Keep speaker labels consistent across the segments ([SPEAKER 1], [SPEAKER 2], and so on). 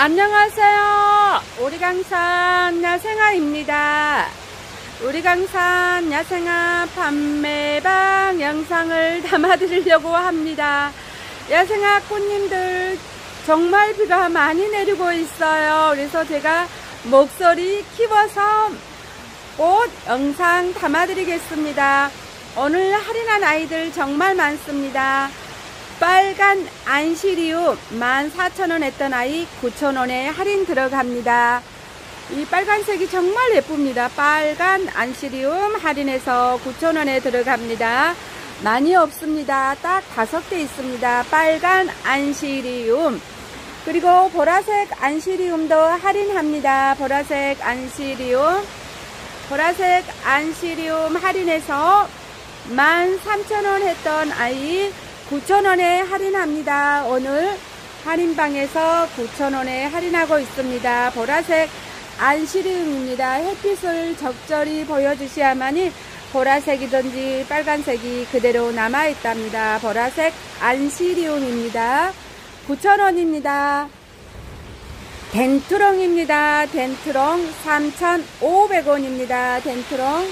[SPEAKER 1] 안녕하세요. 우리강산 야생아입니다. 우리강산 야생아 판매방 영상을 담아드리려고 합니다. 야생아 꽃님들 정말 비가 많이 내리고 있어요. 그래서 제가 목소리 키워서 꽃 영상 담아드리겠습니다. 오늘 할인한 아이들 정말 많습니다. 빨간 안시리움 14,000원 했던 아이 9,000원에 할인 들어갑니다. 이 빨간색이 정말 예쁩니다. 빨간 안시리움 할인해서 9,000원에 들어갑니다. 많이 없습니다. 딱 다섯 개 있습니다. 빨간 안시리움 그리고 보라색 안시리움도 할인합니다. 보라색 안시리움 보라색 안시리움 할인해서 13,000원 했던 아이 9,000원에 할인합니다. 오늘 할인방에서 9,000원에 할인하고 있습니다. 보라색 안시리움입니다. 햇빛을 적절히 보여주셔야만이 보라색이든지 빨간색이 그대로 남아있답니다. 보라색 안시리움입니다. 9,000원입니다. 덴트롱입니다. 덴트롱 3,500원입니다. 덴트롱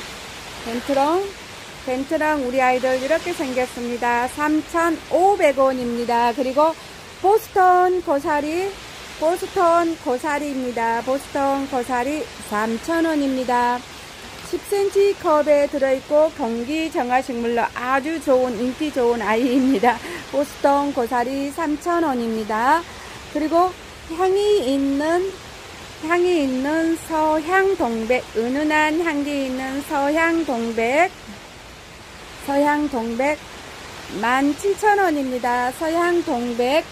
[SPEAKER 1] 덴트롱 벤트랑 우리 아이들 이렇게 생겼습니다. 3,500원입니다. 그리고 보스턴 고사리 보스턴 고사리입니다. 보스턴 고사리 3,000원입니다. 10cm 컵에 들어있고 경기 정화식물로 아주 좋은 인기 좋은 아이입니다. 보스턴 고사리 3,000원입니다. 그리고 향이 있는 향이 있는 서향 동백 은은한 향기 있는 서향 동백 서향 동백 17,000원입니다. 서향 동백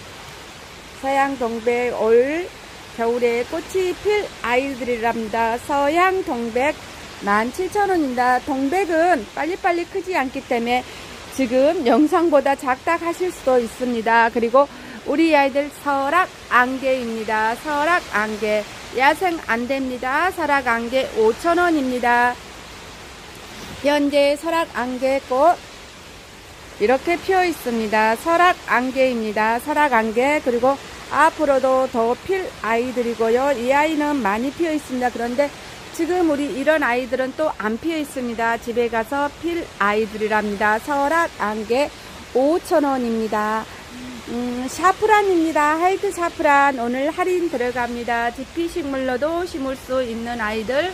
[SPEAKER 1] 서향 동백 올 겨울에 꽃이 필 아이들이랍니다. 서향 동백 17,000원입니다. 동백은 빨리빨리 크지 않기 때문에 지금 영상보다 작다 하실 수도 있습니다. 그리고 우리 아이들 설악 안개입니다. 설악 안개 야생 안됩니다. 설악 안개 5,000원입니다. 현재 설악 안개꽃 이렇게 피어 있습니다. 설악 안개입니다. 설악 안개 그리고 앞으로도 더 필 아이들이고요. 이 아이는 많이 피어 있습니다. 그런데 지금 우리 이런 아이들은 또 안 피어 있습니다. 집에 가서 필 아이들이랍니다. 설악 안개 5천원입니다 음, 샤프란입니다. 화이트 샤프란 오늘 할인 들어갑니다. 지피 식물로도 심을 수 있는 아이들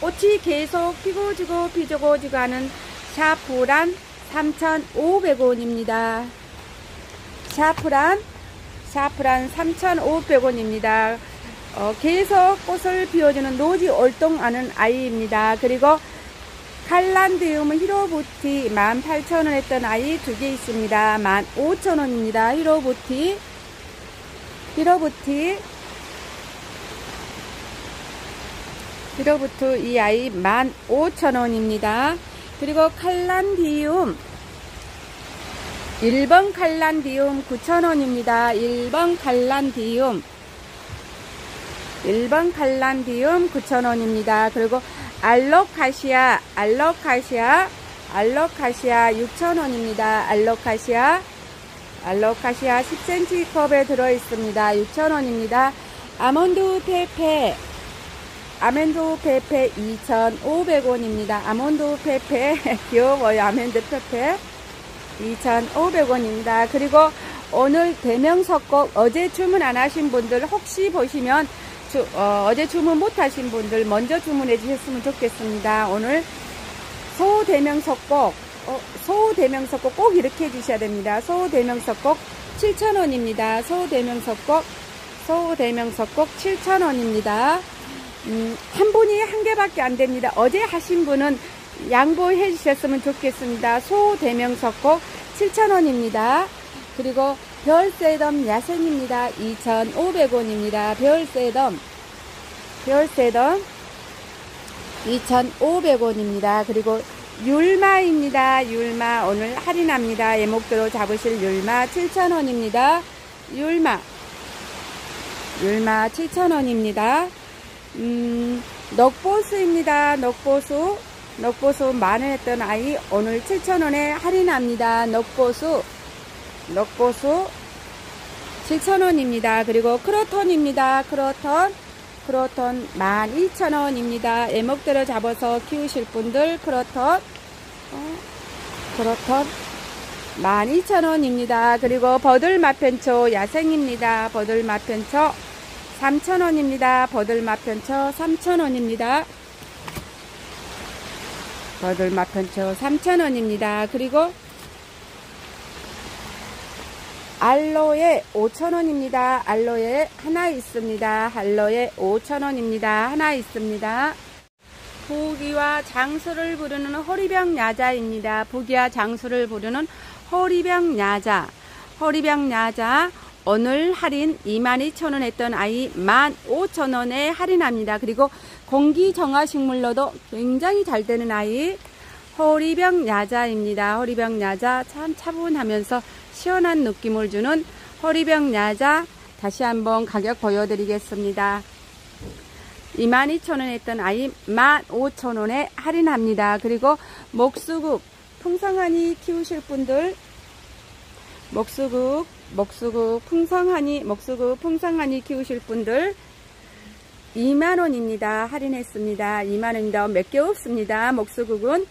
[SPEAKER 1] 꽃이 계속 피고 지고 피고 지고 하는 샤프란 3,500원입니다. 샤프란 샤프란 3,500원입니다. 어, 계속 꽃을 피워주는 노지 월동하는 아이입니다. 그리고 칼란디움 히로부티 18,000원 했던 아이 두 개 있습니다. 15,000원입니다. 히로부티 히로부티 키로부터 이 아이 15,000원입니다. 그리고 칼란디움 1번 칼란디움 9,000원입니다. 1번 칼란디움 1번 칼란디움 9,000원입니다. 그리고 알로카시아 알로카시아 알로카시아 6,000원입니다. 알로카시아 알로카시아 10cm 컵에 들어있습니다. 6,000원입니다. 아몬드 페페 아멘도 페페 2,500원입니다. 아몬드 페페 귀여워요. 아멘드 페페 2,500원입니다. 그리고 오늘 대명석곡 어제 주문 안 하신 분들 혹시 보시면 주, 어, 제 주문 못 하신 분들 먼저 주문해 주셨으면 좋겠습니다. 오늘 소대명석곡 어, 소대명석곡 꼭 이렇게 해주셔야 됩니다. 소대명석곡 7,000원입니다. 소대명석곡 소대명석곡 7,000원입니다. 음, 한 분이 한 개밖에 안 됩니다. 어제 하신 분은 양보해 주셨으면 좋겠습니다. 소 대명석곡 7,000원입니다. 그리고 별세덤 야생입니다. 2,500원입니다. 별세덤 별세덤 2,500원입니다. 그리고 율마입니다. 율마 오늘 할인합니다. 예목대로 잡으실 율마 7,000원입니다. 율마 율마 7,000원입니다. 음, 넉보수입니다. 넉보수. 녹보수 만원 했던 아이 오늘 7,000원에 할인합니다. 녹보수. 녹보수 7,000원입니다. 그리고 크로톤입니다. 크로톤. 크로톤 12,000원입니다. 외목대로 잡아서 키우실 분들 크로톤. 어, 크로톤 12,000원입니다. 그리고 버들마편초 야생입니다. 버들마편초 3,000원입니다. 버들마편초 3,000원입니다. 버들마편초 3,000원입니다. 그리고 알로에 5,000원입니다. 알로에 하나 있습니다. 알로에 5,000원입니다. 하나 있습니다. 부기와 장수를 부르는 허리병 야자입니다. 부기와 장수를 부르는 허리병 야자. 허리병 야자 오늘 할인 22,000원 했던 아이 15,000원에 할인합니다. 그리고 공기 정화 식물로도 굉장히 잘 되는 아이 허리병 야자입니다. 허리병 야자 참 차분하면서 시원한 느낌을 주는 허리병 야자 다시 한번 가격 보여드리겠습니다. 22,000원 했던 아이 15,000원에 할인합니다. 그리고 목수국 풍성하니 키우실 분들 목수국 목수국 풍성하니 목수국 풍성하니 키우실 분들 2만원입니다. 할인했습니다. 2만원입니다. 몇 개 없습니다. 목수국은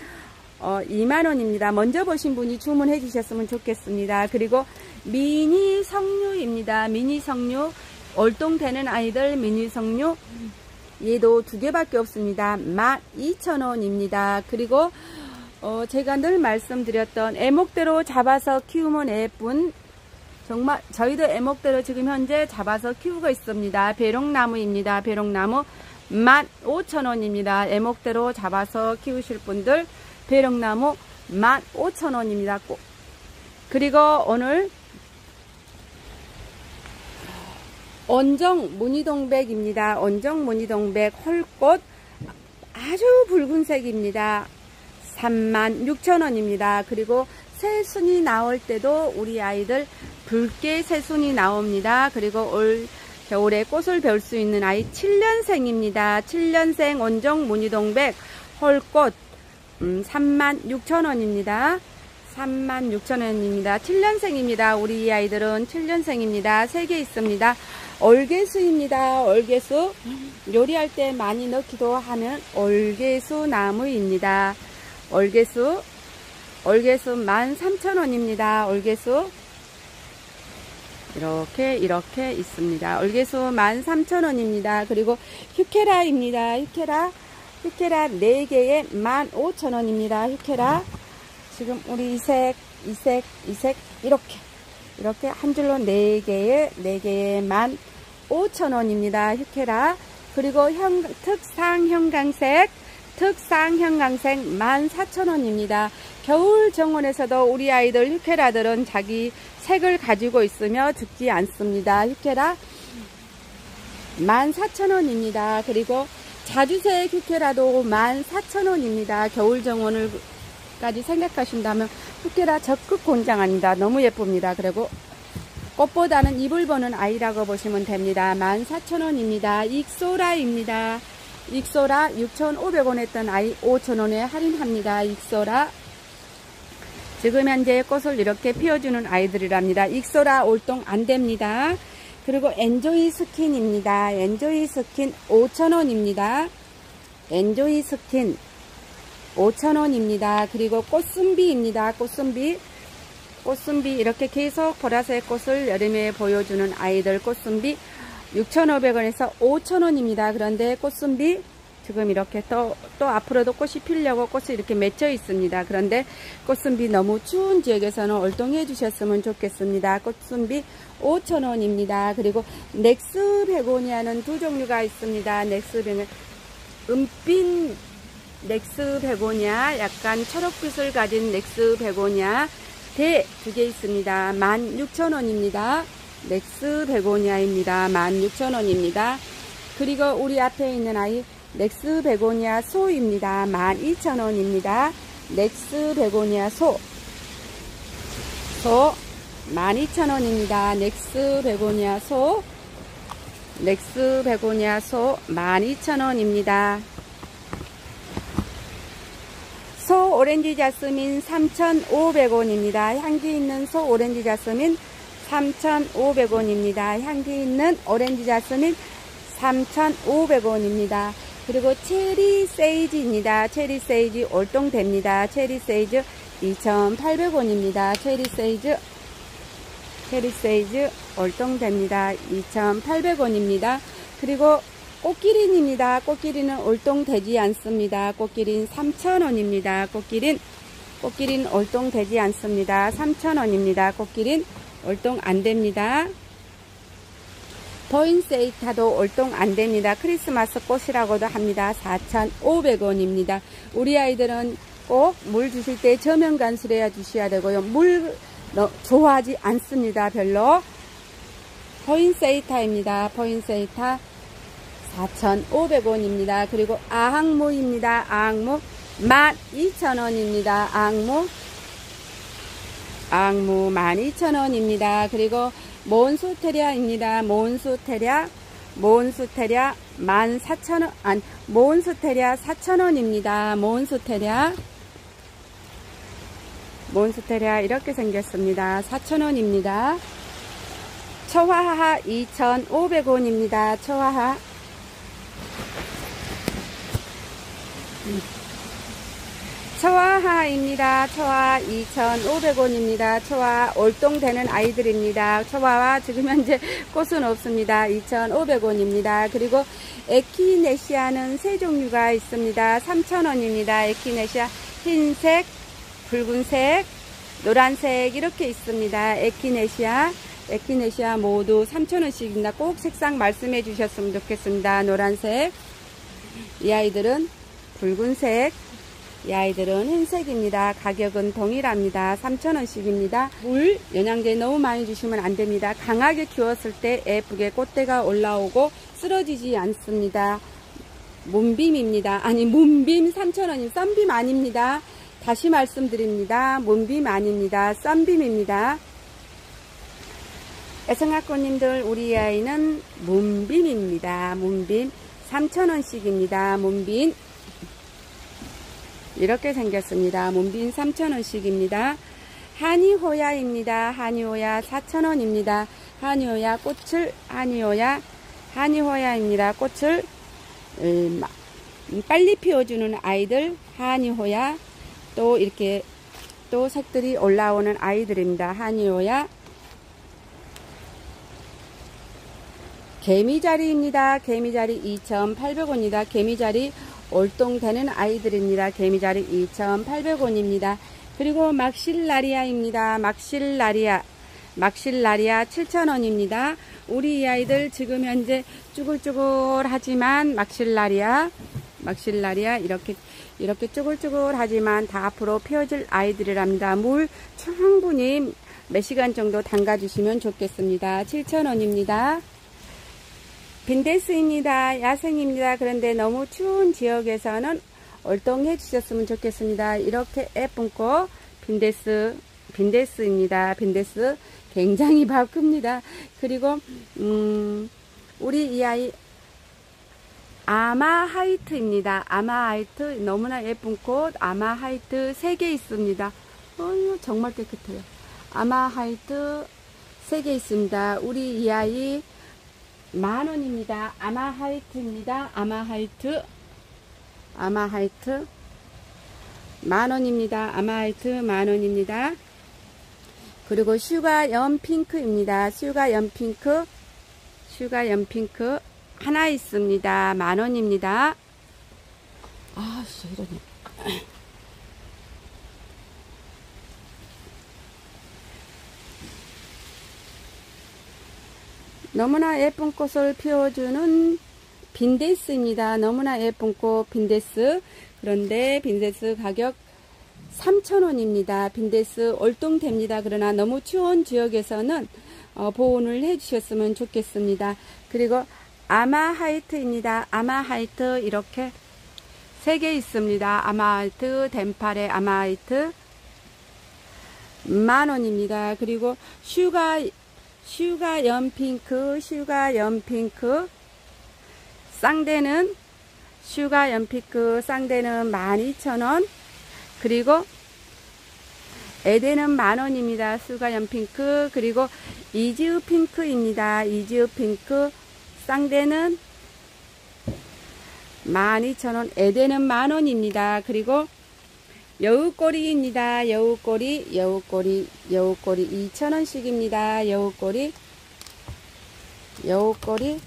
[SPEAKER 1] 어, 2만원입니다. 먼저 보신 분이 주문해 주셨으면 좋겠습니다. 그리고 미니 석류입니다. 미니 석류 얼동되는 아이들 미니 석류 얘도 두 개밖에 없습니다. 12,000원입니다. 그리고 어, 제가 늘 말씀드렸던 애목대로 잡아서 키우면 예쁜 정말 저희도 애목대로 지금 현재 잡아서 키우고 있습니다. 배롱나무입니다. 배롱나무 15,000원입니다. 애목대로 잡아서 키우실 분들 배롱나무 15,000원입니다. 그리고 오늘 온정 무늬동백입니다. 온정 무늬동백 헐꽃 아주 붉은색입니다. 36,000원입니다. 그리고 새순이 나올 때도 우리 아이들 붉게 새순이 나옵니다. 그리고 올 겨울에 꽃을 별수 있는 아이 7년생입니다. 7년생 원정 무늬동백 헐꽃 음, 36,000원입니다. 36,000원입니다. 7년생입니다. 우리 아이들은 7년생입니다. 3개 있습니다. 얼개수입니다. 얼개수 요리할 때 많이 넣기도 하는 얼개수 나무입니다. 얼개수 얼개수 13,000원입니다. 얼개수 이렇게 이렇게 있습니다. 얼개수 13,000원입니다. 그리고 휴케라입니다. 휴케라 휴케라 4개에 15,000원입니다. 휴케라 지금 우리 이색 이색 이색 이렇게 이렇게 한 줄로 4개에 4개에 15,000원입니다. 휴케라 그리고 형, 특상 형광색 특상 형광색 14,000원입니다. 겨울 정원에서도 우리 아이들 휴케라들은 자기 색을 가지고 있으며 죽지 않습니다. 휴케라 14,000원입니다. 그리고 자주색 휴케라도 14,000원입니다. 겨울 정원을까지 생각하신다면 휴케라 적극 권장합니다. 너무 예쁩니다. 그리고 꽃보다는 잎을 보는 아이라고 보시면 됩니다. 14,000원입니다. 익소라입니다. 익소라 6,500원 했던 아이 5,000원에 할인합니다. 익소라 지금 현재 꽃을 이렇게 피워주는 아이들이랍니다. 익소라 월동 안됩니다. 그리고 엔조이 스킨입니다. 엔조이 스킨 5,000원입니다. 엔조이 스킨 5,000원입니다. 그리고 꽃순비입니다. 꽃순비 꽃순비 이렇게 계속 보라색 꽃을 여름에 보여주는 아이들 꽃순비 6,500원에서 5,000원입니다. 그런데 꽃순비 지금 이렇게 또, 또 앞으로도 꽃이 피려고 꽃이 이렇게 맺혀 있습니다. 그런데 꽃순비 너무 추운 지역에서는 월동해 주셨으면 좋겠습니다. 꽃순비 5,000원입니다. 그리고 렉스 베고니아는 두 종류가 있습니다. 렉스 베고니아 은빛 렉스 베고니아 약간 초록빛을 가진 렉스 베고니아 대 두 개 있습니다. 16,000원입니다. 렉스 베고니아입니다. 16,000원입니다. 그리고 우리 앞에 있는 아이 렉스 베고니아 소입니다. 12,000원입니다. 렉스 베고니아 소. 소 12,000원입니다. 렉스 베고니아 소. 렉스 베고니아 소 12,000원입니다. 소 오렌지 자스민 3,500원입니다. 향기 있는 소 오렌지 자스민 3,500원입니다. 향기 있는 오렌지 자스민 3,500원입니다. 그리고 체리 세이지입니다. 체리 세이지 월동됩니다. 체리 세이지 2,800원입니다. 체리 세이지 체리 세이즈 올동됩니다. 2,800원입니다. 그리고 꽃기린입니다. 꽃기린은 올동되지 않습니다. 꽃기린 3,000원입니다. 꽃기린 꽃기린 올동되지 않습니다. 3,000원입니다. 꽃기린 올동 안 됩니다. 포인세이타도 올동 안 됩니다. 크리스마스 꽃이라고도 합니다. 4,500원입니다. 우리 아이들은 꼭 물 주실 때 저면 간수해야 주셔야 되고요. 물 좋아하지 않습니다. 별로. 포인세이타입니다. 포인세이타 4,500원입니다. 그리고 아항무입니다. 아항무 12,000원입니다. 아항무 아항무 12,000원입니다. 그리고 몬스테리아입니다. 몬스테리아 몬스테리아 14,000원 아니 몬스테리아 4,000원입니다. 몬스테리아 몬스테리아 이렇게 생겼습니다. 4,000원입니다. 초화하 2,500원입니다. 초화하 초화하입니다. 초화 2,500원입니다. 초화 올동되는 아이들입니다. 초화와 지금 현재 꽃은 없습니다. 2,500원입니다. 그리고 에키네시아는 세 종류가 있습니다. 3,000원입니다. 에키네시아 흰색, 붉은색, 노란색 이렇게 있습니다. 에키네시아 에키네시아 모두 3,000원씩입니다. 꼭 색상 말씀해 주셨으면 좋겠습니다. 노란색 이 아이들은 붉은색 이 아이들은 흰색입니다. 가격은 동일합니다. 3,000원씩입니다. 물, 영양제 너무 많이 주시면 안됩니다. 강하게 키웠을 때 예쁘게 꽃대가 올라오고 쓰러지지 않습니다. 문빔입니다. 아니 문빔 3,000원이 썬빔 아닙니다. 다시 말씀드립니다. 문빔 아닙니다. 썬빔입니다. 애성학고님들 우리 아이는 문빔입니다. 문빔 3,000원씩입니다. 문빔 이렇게 생겼습니다. 문빈 3,000원씩입니다. 한이호야입니다. 한이호야 4,000원입니다. 한이호야 꽃을 한이호야 한이호야입니다. 꽃을 음, 빨리 피워주는 아이들 한이호야 또 이렇게 또 색들이 올라오는 아이들입니다. 한이호야 개미자리입니다. 개미자리 2,800원입니다. 개미자리 올동되는 아이들입니다. 개미자리 2,800원입니다. 그리고 막실라리아입니다. 막실라리아 막실라리아 7,000원입니다. 우리 이 아이들 지금 현재 쭈글쭈글하지만 막실라리아 막실라리아 이렇게 이렇게 쭈글쭈글하지만 다 앞으로 피어질 아이들이랍니다. 물 충분히 몇 시간 정도 담가 주시면 좋겠습니다. 7,000원입니다. 빈데스입니다. 야생입니다. 그런데 너무 추운 지역에서는 월동해 주셨으면 좋겠습니다. 이렇게 예쁜 꽃 빈데스 빈데스입니다. 빈데스 굉장히 바쁩니다. 그리고 음, 우리 이 아이 아마하이트입니다. 아마하이트 너무나 예쁜 꽃 아마하이트 3개 있습니다. 어, 정말 깨끗해요. 아마하이트 3개 있습니다. 우리 이 아이 만원입니다. 아마하이트입니다. 아마하이트 아마하이트 만원입니다. 아마하이트 만원입니다. 그리고 슈가 연핑크입니다. 슈가 연핑크 슈가 연핑크 하나 있습니다. 만원입니다. 아, 진짜 이러네. 너무나 예쁜 꽃을 피워주는 빈데스입니다. 너무나 예쁜 꽃 빈데스. 그런데 빈데스 가격 3,000원입니다. 빈데스 월동됩니다. 그러나 너무 추운 지역에서는 어, 보온을 해주셨으면 좋겠습니다. 그리고 아마하이트입니다. 아마하이트 이렇게 3개 있습니다. 아마하이트, 덴팔의 아마하이트 만원입니다. 그리고 슈가 슈가 연핑크, 슈가 연핑크. 쌍대는 슈가 연핑크 쌍대는 12,000원. 그리고 에덴은 만원입니다. 수가연 핑크 그리고 이지우 핑크입니다. 이지우 핑크 쌍대는 12,000원 에덴은 만원입니다. 그리고 여우꼬리입니다. 여우꼬리 여우꼬리 여우꼬리 2,000원씩입니다. 여우꼬리 여우꼬리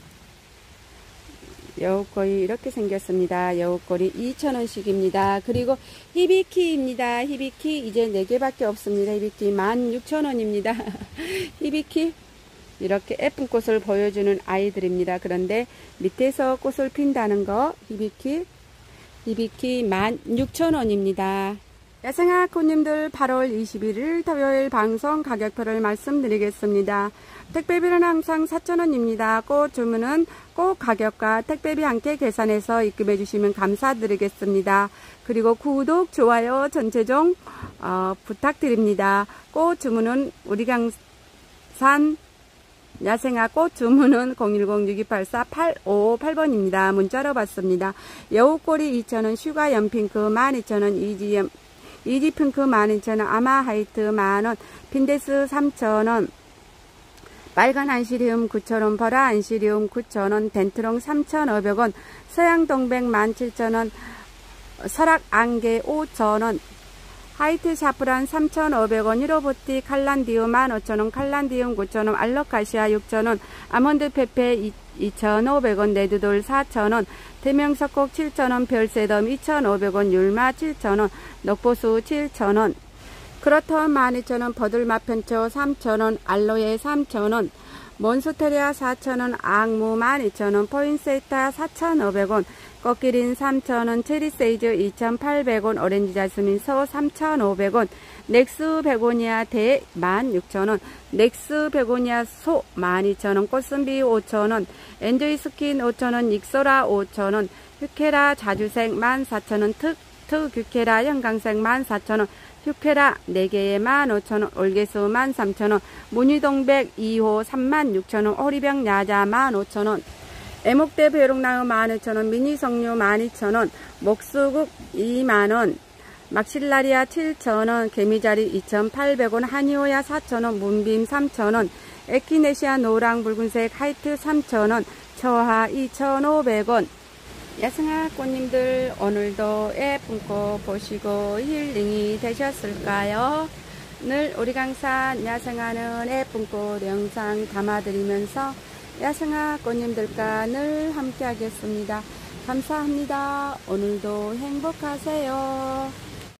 [SPEAKER 1] 여우꼬리 이렇게 생겼습니다. 여우꼬리 2,000원씩입니다. 그리고 히비키입니다. 히비키 이제 4개밖에 없습니다. 히비키 16,000원입니다. 히비키 이렇게 예쁜 꽃을 보여주는 아이들입니다. 그런데 밑에서 꽃을 핀다는 거 히비키 히비키 16,000원입니다. 야생아 꽃님들 8월 21일 토요일 방송 가격표를 말씀드리겠습니다. 택배비는 항상 4,000원입니다. 꽃 주문은 꽃 가격과 택배비 함께 계산해서 입금해 주시면 감사드리겠습니다. 그리고 구독, 좋아요, 전체종 어, 부탁드립니다. 꽃 주문은 우리 강산 야생화 꽃 주문은 010-6284-8558번입니다. 문자로 받습니다. 여우꼬리 2,000원, 슈가 연핑크 12,000원, 이지연 이지핑크 12,000원, 아마하이트 만원, 핀데스 3,000원, 빨간 안시리움 9,000원, 버라 안시리움 9,000원, 덴트롱 3,500원, 서양동백 17,000원, 설악 안개 5,000원, 하이트 샤프란 3,500원, 히로보티 칼란디움 15,000원, 칼란디움 9,000원, 알로카시아 6,000원, 아몬드 페페 2,500원, 네드돌 4,000원, 대명석곡 7,000원, 별세덤 2,500원, 율마 7,000원, 녹보수 7,000원, 크로톤 12,000원, 버들마편초 3,000원, 알로에 3,000원, 몬스테라 4,000원, 악무 12,000원, 포인세타 4,500원, 꽃기린 3,000원, 체리세이지 2,800원, 오렌지 자스민 소 3,500원, 렉스 베고니아 대 16,000원, 렉스 베고니아 소 12,000원, 꽃순비 5,000원, 엔조이 스킨 5,000원, 익소라 5,000원, 휴케라 자주색 14,000원, 특, 특 휴케라 형광색 14,000원, 휴케라 4개에 15,000원, 올개수 13,000원, 문희동백 2호 36,000원, 호리병 야자 15,000원, 애목대 배롱나무 15,000원, 미니성류 12,000원, 목수국 2만원, 막실라리아 7,000원, 개미자리 2,800원, 한이오야 4,000원, 문빔 3,000원, 에키네시아 노랑 붉은색 하이트 3,000원, 처하 2,500원. 야생아 꽃님들 오늘도 예쁜 꽃 보시고 힐링이 되셨을까요? 늘 우리 강산 야생하는 예쁜 꽃 영상 담아드리면서 야생아 꽃님들과 늘 함께 하겠습니다. 감사합니다. 오늘도 행복하세요.